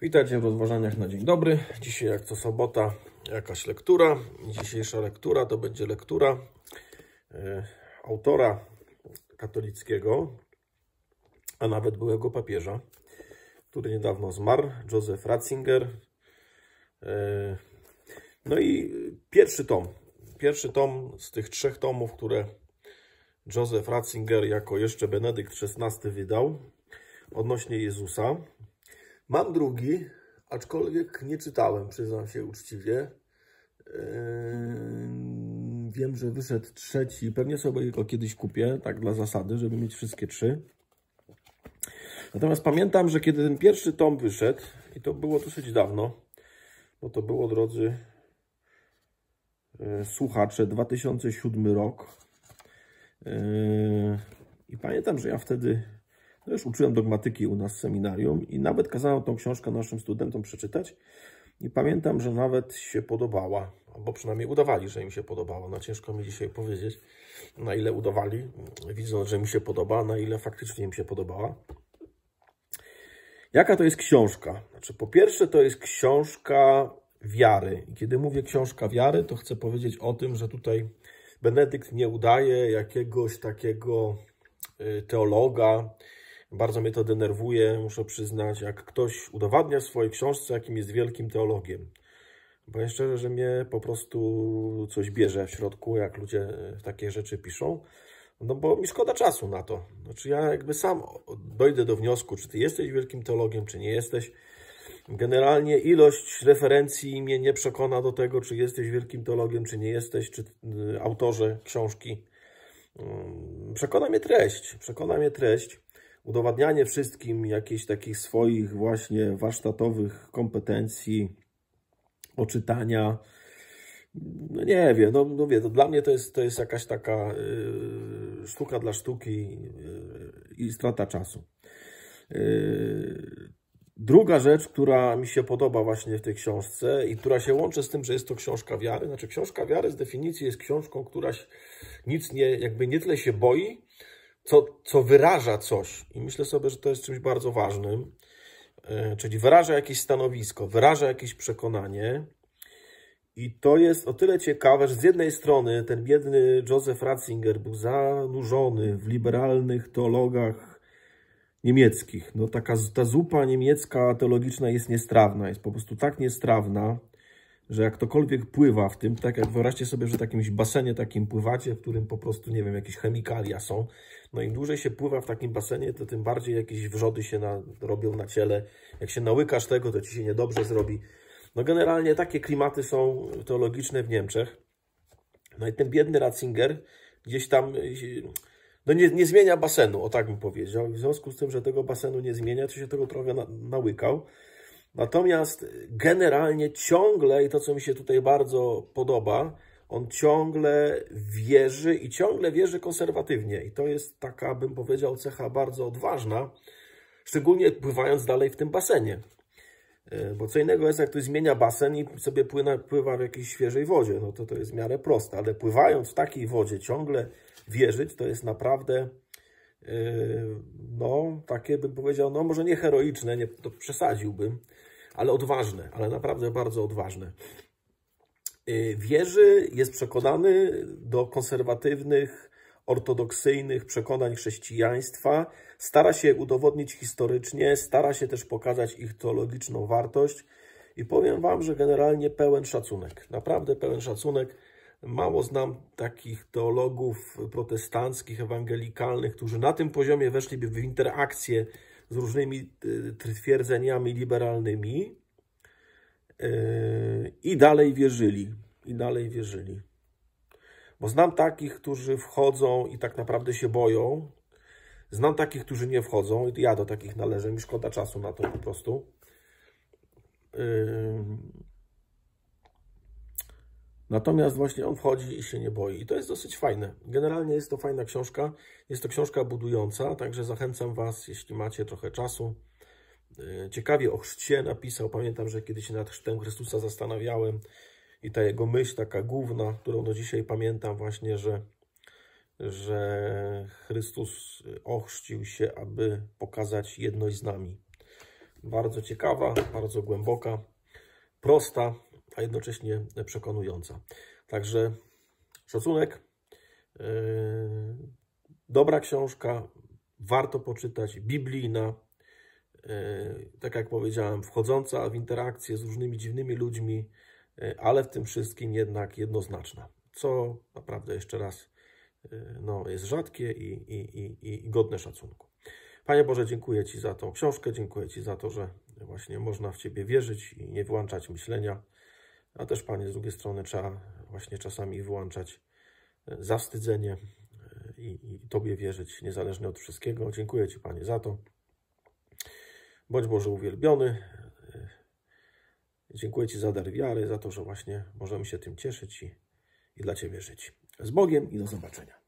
Witajcie w rozważaniach na dzień dobry. Dzisiaj jak co sobota jakaś lektura. Dzisiejsza lektura to będzie lektura e, autora katolickiego, a nawet byłego papieża, który niedawno zmarł, Józef Ratzinger. E, no i pierwszy tom, pierwszy tom z tych trzech tomów, które Józef Ratzinger jako jeszcze Benedykt XVI wydał odnośnie Jezusa. Mam drugi, aczkolwiek nie czytałem, przyznam się uczciwie. Yy, wiem, że wyszedł trzeci. Pewnie sobie go kiedyś kupię, tak dla zasady, żeby mieć wszystkie trzy. Natomiast pamiętam, że kiedy ten pierwszy tom wyszedł, i to było dosyć dawno, bo to było, drodzy yy, słuchacze, 2007 rok. Yy, I pamiętam, że ja wtedy już uczyłem dogmatyki u nas w seminarium i nawet kazałem tą książkę naszym studentom przeczytać. I pamiętam, że nawet się podobała, albo przynajmniej udawali, że im się podobała. No ciężko mi dzisiaj powiedzieć, na ile udawali, widząc, że mi się podoba, na ile faktycznie im się podobała. Jaka to jest książka? Znaczy, po pierwsze, to jest książka wiary. I kiedy mówię książka wiary, to chcę powiedzieć o tym, że tutaj Benedykt nie udaje jakiegoś takiego y, teologa, bardzo mnie to denerwuje, muszę przyznać, jak ktoś udowadnia w swojej książce, jakim jest wielkim teologiem. Powiem szczerze, że mnie po prostu coś bierze w środku, jak ludzie takie rzeczy piszą. No bo mi szkoda czasu na to. Znaczy ja jakby sam dojdę do wniosku, czy ty jesteś wielkim teologiem, czy nie jesteś. Generalnie ilość referencji mnie nie przekona do tego, czy jesteś wielkim teologiem, czy nie jesteś, czy y, autorze książki. Mm, przekona mnie treść. Przekona mnie treść udowadnianie wszystkim jakichś takich swoich właśnie warsztatowych kompetencji, oczytania, no nie wiem, no, no wie, to dla mnie to jest, to jest jakaś taka y, sztuka dla sztuki y, i strata czasu. Y, druga rzecz, która mi się podoba właśnie w tej książce i która się łączy z tym, że jest to książka wiary, znaczy książka wiary z definicji jest książką, która nic nie, jakby nie tyle się boi, co, co wyraża coś. I myślę sobie, że to jest czymś bardzo ważnym. E, czyli wyraża jakieś stanowisko, wyraża jakieś przekonanie. I to jest o tyle ciekawe, że z jednej strony ten biedny Joseph Ratzinger był zanurzony w liberalnych teologach niemieckich. No taka ta zupa niemiecka teologiczna jest niestrawna, jest po prostu tak niestrawna, że jak ktokolwiek pływa w tym, tak jak wyobraźcie sobie, że w jakimś basenie takim pływacie, w którym po prostu, nie wiem, jakieś chemikalia są, no im dłużej się pływa w takim basenie, to tym bardziej jakieś wrzody się na, robią na ciele. Jak się nałykasz tego, to ci się niedobrze zrobi. No generalnie takie klimaty są teologiczne w Niemczech. No i ten biedny Ratzinger gdzieś tam no nie, nie zmienia basenu, o tak bym powiedział. W związku z tym, że tego basenu nie zmienia, to się tego trochę na, nałykał. Natomiast generalnie ciągle, i to co mi się tutaj bardzo podoba, on ciągle wierzy i ciągle wierzy konserwatywnie. I to jest taka, bym powiedział, cecha bardzo odważna, szczególnie pływając dalej w tym basenie. E, bo co innego jest, jak ktoś zmienia basen i sobie płyna, pływa w jakiejś świeżej wodzie, no to to jest w miarę proste, ale pływając w takiej wodzie ciągle wierzyć, to jest naprawdę, e, no, takie bym powiedział, no może nie heroiczne, nie, to przesadziłbym, ale odważne, ale naprawdę bardzo odważne. Y, wierzy, jest przekonany do konserwatywnych, ortodoksyjnych przekonań chrześcijaństwa, stara się udowodnić historycznie, stara się też pokazać ich teologiczną wartość i powiem Wam, że generalnie pełen szacunek, naprawdę pełen szacunek. Mało znam takich teologów protestanckich, ewangelikalnych, którzy na tym poziomie weszliby w interakcję z różnymi y, twierdzeniami liberalnymi, Yy, i dalej wierzyli, i dalej wierzyli. Bo znam takich, którzy wchodzą i tak naprawdę się boją. Znam takich, którzy nie wchodzą ja do takich należę. Mi szkoda czasu na to po prostu. Yy, natomiast właśnie on wchodzi i się nie boi. I to jest dosyć fajne. Generalnie jest to fajna książka. Jest to książka budująca, także zachęcam Was, jeśli macie trochę czasu, E, ciekawie o chrzcie napisał. Pamiętam, że kiedyś się nad chrztem Chrystusa zastanawiałem i ta jego myśl taka główna, którą do dzisiaj pamiętam właśnie, że, że Chrystus ochrzcił się, aby pokazać jedność z nami. bardzo ciekawa, bardzo głęboka, prosta, a jednocześnie przekonująca. Także szacunek, yy, dobra książka, warto poczytać, biblijna, yy, tak jak powiedziałem, wchodząca w interakcję z różnymi dziwnymi ludźmi, ale w tym wszystkim jednak jednoznaczna, co naprawdę jeszcze raz no, jest rzadkie i, i, i, i godne szacunku. Panie Boże, dziękuję Ci za tą książkę, dziękuję Ci za to, że właśnie można w Ciebie wierzyć i nie wyłączać myślenia, a też Panie, z drugiej strony trzeba właśnie czasami wyłączać e, zawstydzenie i, i Tobie wierzyć, niezależnie od wszystkiego. Dziękuję Ci Panie za to. Bądź Boże uwielbiony. Dziękuję Ci za dar wiary, za to, że właśnie możemy się tym cieszyć i, i dla Ciebie żyć. Z Bogiem i do zobaczenia.